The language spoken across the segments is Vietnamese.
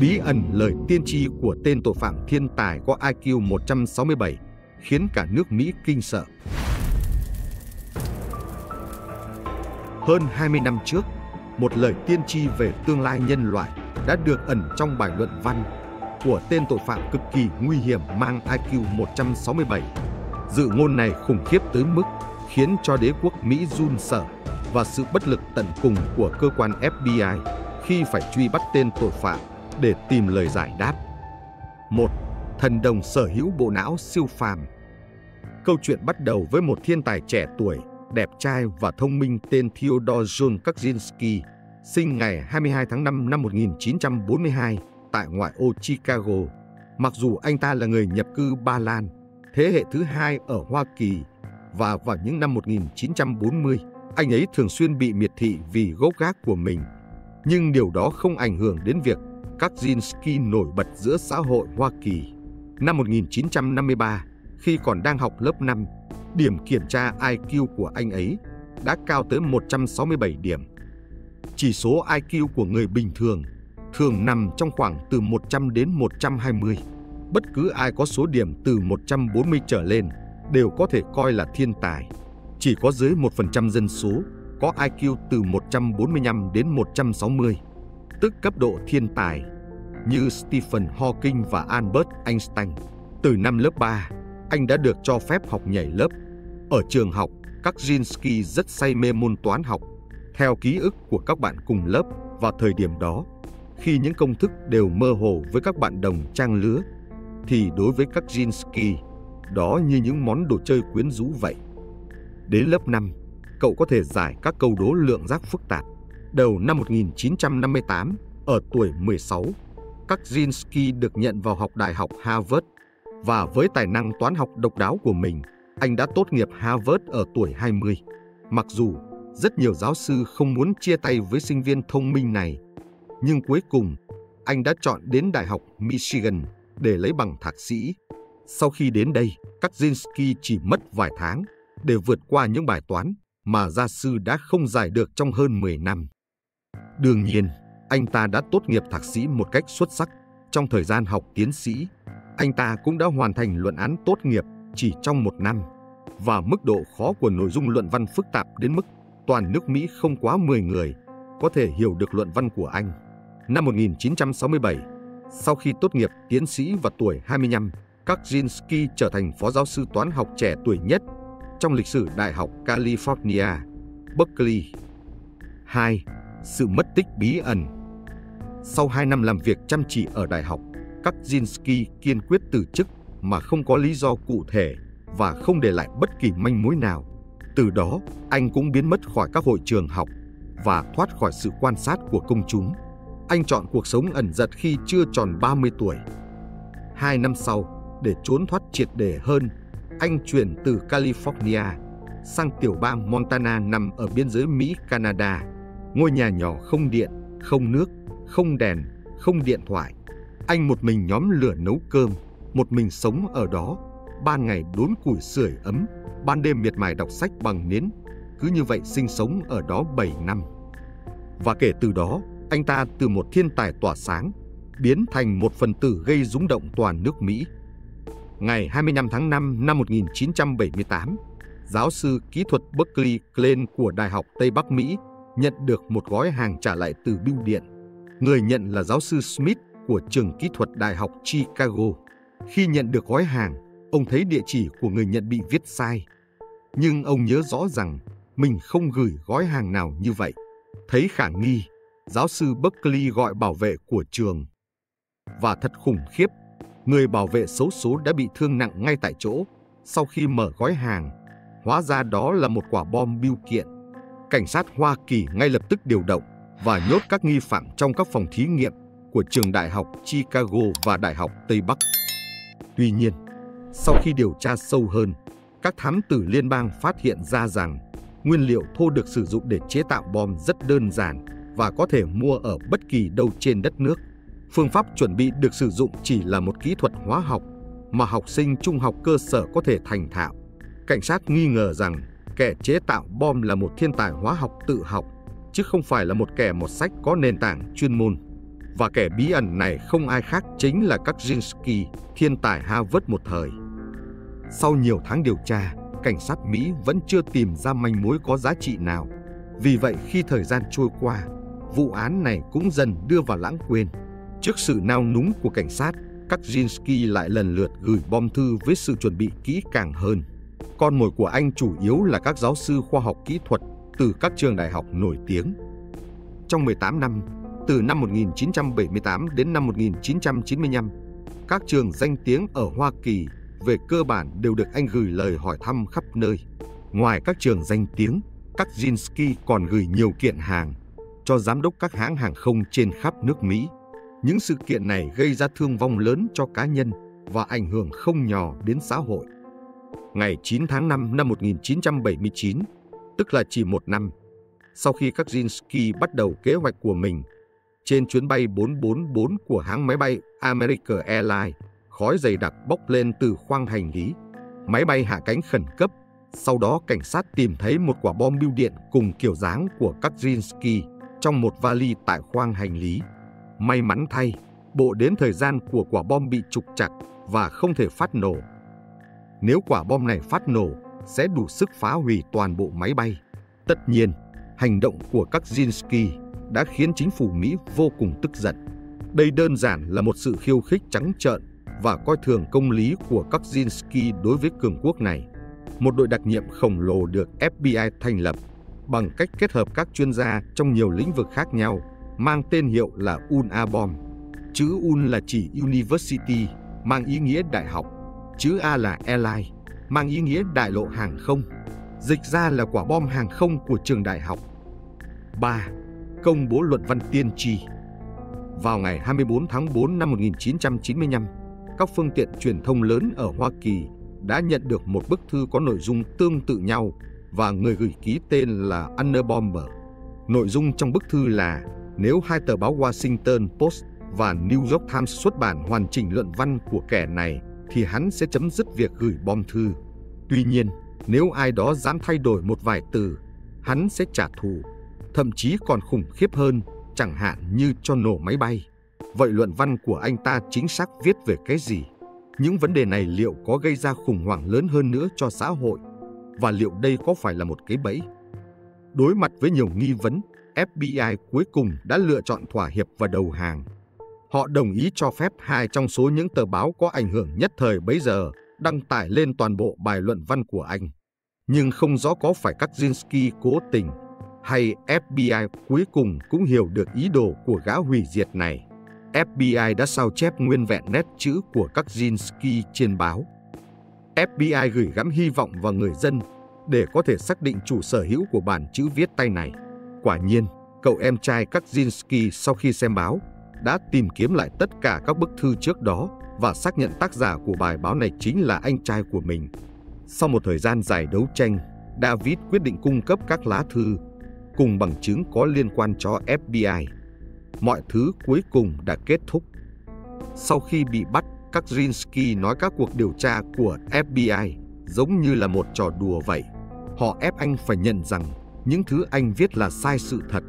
Bí ẩn lời tiên tri của tên tội phạm thiên tài có IQ 167 khiến cả nước Mỹ kinh sợ. Hơn 20 năm trước, một lời tiên tri về tương lai nhân loại đã được ẩn trong bài luận văn của tên tội phạm cực kỳ nguy hiểm mang IQ 167. Dự ngôn này khủng khiếp tới mức khiến cho đế quốc Mỹ run sợ và sự bất lực tận cùng của cơ quan FBI khi phải truy bắt tên tội phạm để tìm lời giải đáp. Một, Thần đồng sở hữu bộ não siêu phàm. Câu chuyện bắt đầu với một thiên tài trẻ tuổi, đẹp trai và thông minh tên Theodore John Kaczynski, sinh ngày 22 tháng 5 năm 1942 tại ngoại ô Chicago. Mặc dù anh ta là người nhập cư Ba Lan, thế hệ thứ hai ở Hoa Kỳ và vào những năm 1940, anh ấy thường xuyên bị miệt thị vì gốc gác của mình. Nhưng điều đó không ảnh hưởng đến việc Kaczynski nổi bật giữa xã hội Hoa Kỳ. Năm 1953, khi còn đang học lớp 5, điểm kiểm tra IQ của anh ấy đã cao tới 167 điểm. Chỉ số IQ của người bình thường thường nằm trong khoảng từ 100 đến 120. Bất cứ ai có số điểm từ 140 trở lên đều có thể coi là thiên tài. Chỉ có dưới 1% dân số có IQ từ 145 đến 160, tức cấp độ thiên tài, như Stephen Hawking và Albert Einstein. Từ năm lớp 3, anh đã được cho phép học nhảy lớp. Ở trường học, các Kaczynski rất say mê môn toán học. Theo ký ức của các bạn cùng lớp vào thời điểm đó, khi những công thức đều mơ hồ với các bạn đồng trang lứa, thì đối với các Kaczynski, đó như những món đồ chơi quyến rũ vậy. Đến lớp 5, cậu có thể giải các câu đố lượng giác phức tạp. Đầu năm 1958, ở tuổi 16, Kaczynski được nhận vào học Đại học Harvard và với tài năng toán học độc đáo của mình, anh đã tốt nghiệp Harvard ở tuổi 20. Mặc dù rất nhiều giáo sư không muốn chia tay với sinh viên thông minh này, nhưng cuối cùng anh đã chọn đến Đại học Michigan để lấy bằng thạc sĩ. Sau khi đến đây, Kaczynski chỉ mất vài tháng để vượt qua những bài toán mà gia sư đã không giải được trong hơn 10 năm. Đương nhiên, anh ta đã tốt nghiệp thạc sĩ một cách xuất sắc. Trong thời gian học tiến sĩ, anh ta cũng đã hoàn thành luận án tốt nghiệp chỉ trong một năm. Và mức độ khó của nội dung luận văn phức tạp đến mức toàn nước Mỹ không quá 10 người có thể hiểu được luận văn của anh. Năm 1967, sau khi tốt nghiệp tiến sĩ và tuổi 25, Kaczynski trở thành phó giáo sư toán học trẻ tuổi nhất trong lịch sử Đại học California, Berkeley. 2. Sự mất tích bí ẩn Sau 2 năm làm việc chăm chỉ ở đại học, Kaczynski kiên quyết từ chức mà không có lý do cụ thể và không để lại bất kỳ manh mối nào. Từ đó, anh cũng biến mất khỏi các hội trường học và thoát khỏi sự quan sát của công chúng. Anh chọn cuộc sống ẩn giật khi chưa tròn 30 tuổi. Hai năm sau, để trốn thoát triệt để hơn, anh chuyển từ California sang tiểu bang Montana nằm ở biên giới Mỹ-Canada. Ngôi nhà nhỏ không điện, không nước, không đèn, không điện thoại. Anh một mình nhóm lửa nấu cơm, một mình sống ở đó. Ban ngày đốn củi sưởi ấm, ban đêm miệt mài đọc sách bằng nến. Cứ như vậy sinh sống ở đó 7 năm. Và kể từ đó, anh ta từ một thiên tài tỏa sáng, biến thành một phần tử gây rúng động toàn nước Mỹ ngày 25 tháng 5 năm 1978, giáo sư kỹ thuật Berkeley Glenn của Đại học Tây Bắc Mỹ nhận được một gói hàng trả lại từ bưu điện. Người nhận là giáo sư Smith của trường kỹ thuật Đại học Chicago. Khi nhận được gói hàng, ông thấy địa chỉ của người nhận bị viết sai. Nhưng ông nhớ rõ rằng mình không gửi gói hàng nào như vậy. Thấy khả nghi, giáo sư Buckley gọi bảo vệ của trường. Và thật khủng khiếp, người bảo vệ xấu số đã bị thương nặng ngay tại chỗ sau khi mở gói hàng. Hóa ra đó là một quả bom biêu kiện. Cảnh sát Hoa Kỳ ngay lập tức điều động và nhốt các nghi phạm trong các phòng thí nghiệm của trường đại học Chicago và đại học Tây Bắc. Tuy nhiên, sau khi điều tra sâu hơn, các thám tử liên bang phát hiện ra rằng nguyên liệu thô được sử dụng để chế tạo bom rất đơn giản và có thể mua ở bất kỳ đâu trên đất nước. Phương pháp chuẩn bị được sử dụng chỉ là một kỹ thuật hóa học mà học sinh trung học cơ sở có thể thành thạo. Cảnh sát nghi ngờ rằng kẻ chế tạo bom là một thiên tài hóa học tự học, chứ không phải là một kẻ một sách có nền tảng chuyên môn. Và kẻ bí ẩn này không ai khác chính là Kaczynski, thiên tài Harvard một thời. Sau nhiều tháng điều tra, cảnh sát Mỹ vẫn chưa tìm ra manh mối có giá trị nào. Vì vậy khi thời gian trôi qua, vụ án này cũng dần đưa vào lãng quên. Trước sự nao núng của cảnh sát, Kaczynski lại lần lượt gửi bom thư với sự chuẩn bị kỹ càng hơn. Con mồi của anh chủ yếu là các giáo sư khoa học kỹ thuật từ các trường đại học nổi tiếng. Trong 18 năm, từ năm 1978 đến năm 1995, các trường danh tiếng ở Hoa Kỳ về cơ bản đều được anh gửi lời hỏi thăm khắp nơi. Ngoài các trường danh tiếng, các Jinsky còn gửi nhiều kiện hàng cho giám đốc các hãng hàng không trên khắp nước Mỹ. Những sự kiện này gây ra thương vong lớn cho cá nhân và ảnh hưởng không nhỏ đến xã hội. Ngày 9 tháng 5 năm 1979, tức là chỉ một năm, sau khi các Kaczynski bắt đầu kế hoạch của mình, trên chuyến bay 444 của hãng máy bay American Airlines, khói dày đặc bốc lên từ khoang hành lý. Máy bay hạ cánh khẩn cấp, sau đó cảnh sát tìm thấy một quả bom bưu điện cùng kiểu dáng của các Kaczynski trong một vali tại khoang hành lý. May mắn thay, bộ đến thời gian của quả bom bị trục chặt và không thể phát nổ. Nếu quả bom này phát nổ, sẽ đủ sức phá hủy toàn bộ máy bay. Tất nhiên, hành động của các Zinsky đã khiến chính phủ Mỹ vô cùng tức giận. Đây đơn giản là một sự khiêu khích trắng trợn và coi thường công lý của các Zinsky đối với cường quốc này. Một đội đặc nhiệm khổng lồ được FBI thành lập bằng cách kết hợp các chuyên gia trong nhiều lĩnh vực khác nhau, mang tên hiệu là UNABOM. Chữ UN là chỉ University, mang ý nghĩa đại học. Chữ A là Airline, mang ý nghĩa đại lộ hàng không. Dịch ra là quả bom hàng không của trường đại học. 3. Công bố luận văn tiên tri Vào ngày 24 tháng 4 năm 1995, các phương tiện truyền thông lớn ở Hoa Kỳ đã nhận được một bức thư có nội dung tương tự nhau và người gửi ký tên là Anna Bomber. Nội dung trong bức thư là nếu hai tờ báo Washington Post và New York Times xuất bản hoàn chỉnh luận văn của kẻ này thì hắn sẽ chấm dứt việc gửi bom thư. Tuy nhiên, nếu ai đó dám thay đổi một vài từ, hắn sẽ trả thù, thậm chí còn khủng khiếp hơn, chẳng hạn như cho nổ máy bay. Vậy luận văn của anh ta chính xác viết về cái gì? Những vấn đề này liệu có gây ra khủng hoảng lớn hơn nữa cho xã hội? Và liệu đây có phải là một cái bẫy? Đối mặt với nhiều nghi vấn, FBI cuối cùng đã lựa chọn thỏa hiệp và đầu hàng. Họ đồng ý cho phép hai trong số những tờ báo có ảnh hưởng nhất thời bấy giờ đăng tải lên toàn bộ bài luận văn của anh. Nhưng không rõ có phải các Kaczynski cố tình hay FBI cuối cùng cũng hiểu được ý đồ của gã hủy diệt này. FBI đã sao chép nguyên vẹn nét chữ của các Kaczynski trên báo. FBI gửi gắm hy vọng vào người dân để có thể xác định chủ sở hữu của bản chữ viết tay này. Quả nhiên, cậu em trai các Kaczynski sau khi xem báo đã tìm kiếm lại tất cả các bức thư trước đó và xác nhận tác giả của bài báo này chính là anh trai của mình. Sau một thời gian dài đấu tranh, David quyết định cung cấp các lá thư cùng bằng chứng có liên quan cho FBI. Mọi thứ cuối cùng đã kết thúc. Sau khi bị bắt, các Kaczynski nói các cuộc điều tra của FBI giống như là một trò đùa vậy. Họ ép anh phải nhận rằng những thứ anh viết là sai sự thật.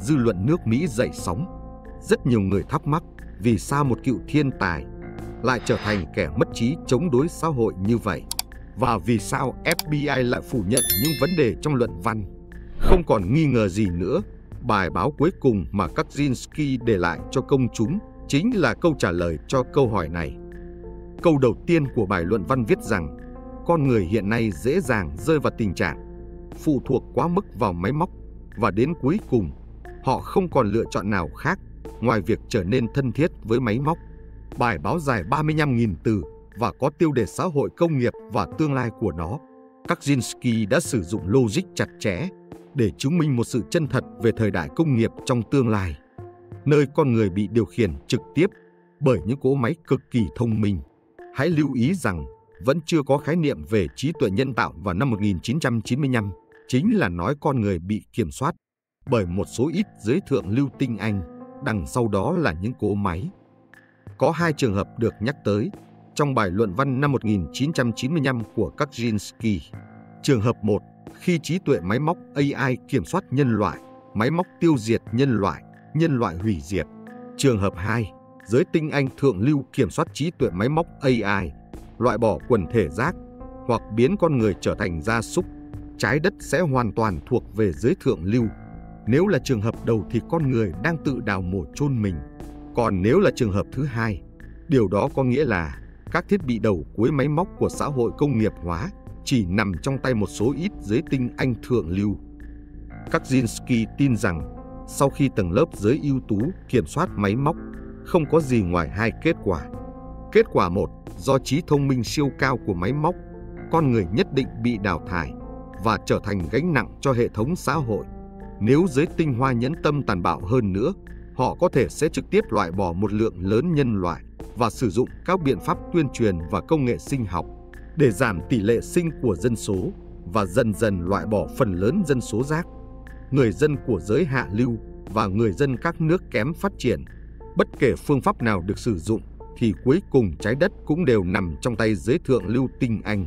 Dư luận nước Mỹ dậy sóng. Rất nhiều người thắc mắc vì sao một cựu thiên tài lại trở thành kẻ mất trí chống đối xã hội như vậy. Và vì sao FBI lại phủ nhận những vấn đề trong luận văn. Không còn nghi ngờ gì nữa, bài báo cuối cùng mà Kaczynski để lại cho công chúng chính là câu trả lời cho câu hỏi này. Câu đầu tiên của bài luận văn viết rằng con người hiện nay dễ dàng rơi vào tình trạng phụ thuộc quá mức vào máy móc và đến cuối cùng họ không còn lựa chọn nào khác ngoài việc trở nên thân thiết với máy móc. Bài báo dài 35.000 từ và có tiêu đề xã hội công nghiệp và tương lai của nó. Các Kaczynski đã sử dụng logic chặt chẽ để chứng minh một sự chân thật về thời đại công nghiệp trong tương lai, nơi con người bị điều khiển trực tiếp bởi những cỗ máy cực kỳ thông minh. Hãy lưu ý rằng vẫn chưa có khái niệm về trí tuệ nhân tạo vào năm 1995, chính là nói con người bị kiểm soát bởi một số ít giới thượng lưu tinh Anh, đằng sau đó là những cỗ máy. Có hai trường hợp được nhắc tới trong bài luận văn năm 1995 của Kaczynski. Trường hợp 1, khi trí tuệ máy móc AI kiểm soát nhân loại, máy móc tiêu diệt nhân loại, nhân loại hủy diệt. Trường hợp 2, giới tinh anh thượng lưu kiểm soát trí tuệ máy móc AI, loại bỏ quần thể rác hoặc biến con người trở thành gia súc, trái đất sẽ hoàn toàn thuộc về giới thượng lưu. Nếu là trường hợp đầu thì con người đang tự đào mổ chôn mình. Còn nếu là trường hợp thứ hai, điều đó có nghĩa là các thiết bị đầu cuối máy móc của xã hội công nghiệp hóa chỉ nằm trong tay một số ít giới tinh anh thượng lưu. Kaczynski tin rằng sau khi tầng lớp giới ưu tú kiểm soát máy móc, không có gì ngoài hai kết quả. Kết quả một, do trí thông minh siêu cao của máy móc, con người nhất định bị đào thải và trở thành gánh nặng cho hệ thống xã hội. Nếu giới tinh hoa nhẫn tâm tàn bạo hơn nữa, họ có thể sẽ trực tiếp loại bỏ một lượng lớn nhân loại và sử dụng các biện pháp tuyên truyền và công nghệ sinh học để giảm tỷ lệ sinh của dân số và dần dần loại bỏ phần lớn dân số rác. Người dân của giới hạ lưu và người dân các nước kém phát triển, bất kể phương pháp nào được sử dụng thì cuối cùng trái đất cũng đều nằm trong tay giới thượng lưu tinh anh.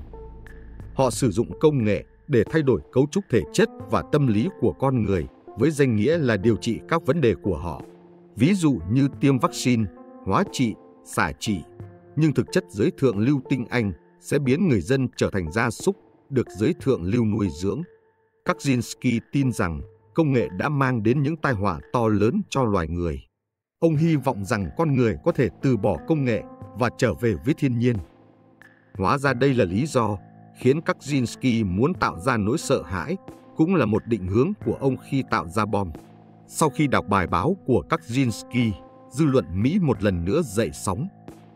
Họ sử dụng công nghệ để thay đổi cấu trúc thể chất và tâm lý của con người với danh nghĩa là điều trị các vấn đề của họ. Ví dụ như tiêm vaccine, hóa trị, xả trị. Nhưng thực chất giới thượng lưu tinh anh sẽ biến người dân trở thành gia súc được giới thượng lưu nuôi dưỡng. Kaczynski tin rằng công nghệ đã mang đến những tai họa to lớn cho loài người. Ông hy vọng rằng con người có thể từ bỏ công nghệ và trở về với thiên nhiên. Hóa ra đây là lý do khiến Kaczynski muốn tạo ra nỗi sợ hãi, cũng là một định hướng của ông khi tạo ra bom. Sau khi đọc bài báo của Kaczynski, dư luận Mỹ một lần nữa dậy sóng.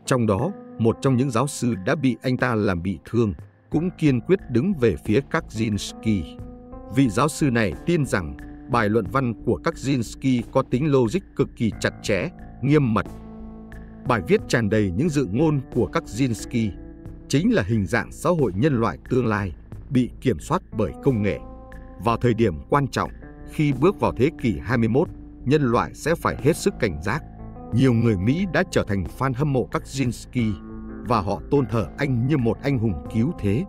Trong đó, một trong những giáo sư đã bị anh ta làm bị thương, cũng kiên quyết đứng về phía Kaczynski. Vị giáo sư này tin rằng bài luận văn của Kaczynski có tính logic cực kỳ chặt chẽ, nghiêm mật. Bài viết tràn đầy những dự ngôn của Kaczynski chính là hình dạng xã hội nhân loại tương lai bị kiểm soát bởi công nghệ. Vào thời điểm quan trọng, khi bước vào thế kỷ 21, nhân loại sẽ phải hết sức cảnh giác. Nhiều người Mỹ đã trở thành fan hâm mộ Kaczynski và họ tôn thờ anh như một anh hùng cứu thế.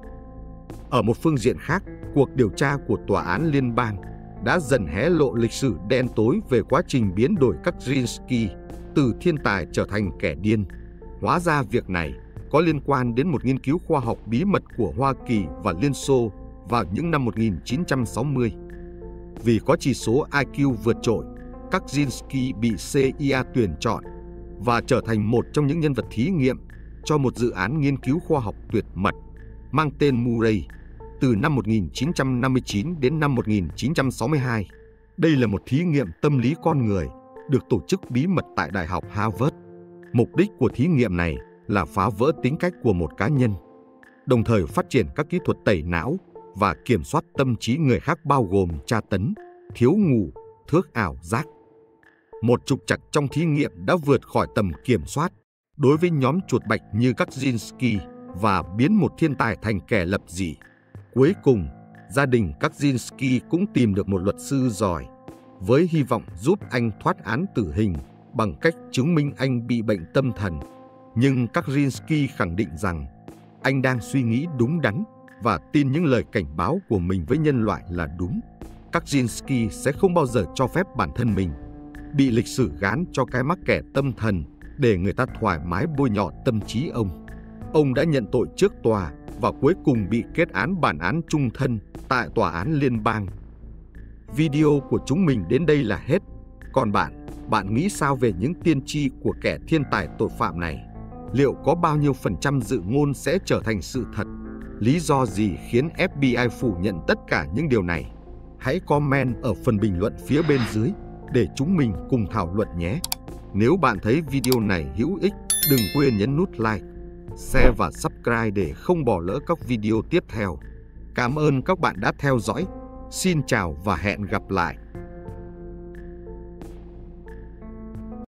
Ở một phương diện khác, cuộc điều tra của Tòa án Liên bang đã dần hé lộ lịch sử đen tối về quá trình biến đổi Kaczynski từ thiên tài trở thành kẻ điên. Hóa ra việc này có liên quan đến một nghiên cứu khoa học bí mật của Hoa Kỳ và Liên Xô vào những năm 1960. Vì có chỉ số IQ vượt trội, Kaczynski bị CIA tuyển chọn và trở thành một trong những nhân vật thí nghiệm cho một dự án nghiên cứu khoa học tuyệt mật mang tên Murray từ năm 1959 đến năm 1962. Đây là một thí nghiệm tâm lý con người được tổ chức bí mật tại Đại học Harvard. Mục đích của thí nghiệm này là phá vỡ tính cách của một cá nhân, đồng thời phát triển các kỹ thuật tẩy não và kiểm soát tâm trí người khác bao gồm tra tấn, thiếu ngủ, thước ảo giác. Một trục trặc trong thí nghiệm đã vượt khỏi tầm kiểm soát đối với nhóm chuột bạch như Kaczynski và biến một thiên tài thành kẻ lập dị. Cuối cùng, gia đình Kaczynski cũng tìm được một luật sư giỏi với hy vọng giúp anh thoát án tử hình bằng cách chứng minh anh bị bệnh tâm thần. Nhưng Kaczynski khẳng định rằng anh đang suy nghĩ đúng đắn và tin những lời cảnh báo của mình với nhân loại là đúng. Kaczynski sẽ không bao giờ cho phép bản thân mình bị lịch sử gán cho cái mắc kẻ tâm thần để người ta thoải mái bôi nhọ tâm trí ông. Ông đã nhận tội trước tòa và cuối cùng bị kết án bản án trung thân tại tòa án liên bang. Video của chúng mình đến đây là hết. Còn bạn, bạn nghĩ sao về những tiên tri của kẻ thiên tài tội phạm này? Liệu có bao nhiêu phần trăm dự ngôn sẽ trở thành sự thật? Lý do gì khiến FBI phủ nhận tất cả những điều này? Hãy comment ở phần bình luận phía bên dưới để chúng mình cùng thảo luận nhé. Nếu bạn thấy video này hữu ích, đừng quên nhấn nút like, share và subscribe để không bỏ lỡ các video tiếp theo. Cảm ơn các bạn đã theo dõi. Xin chào và hẹn gặp lại.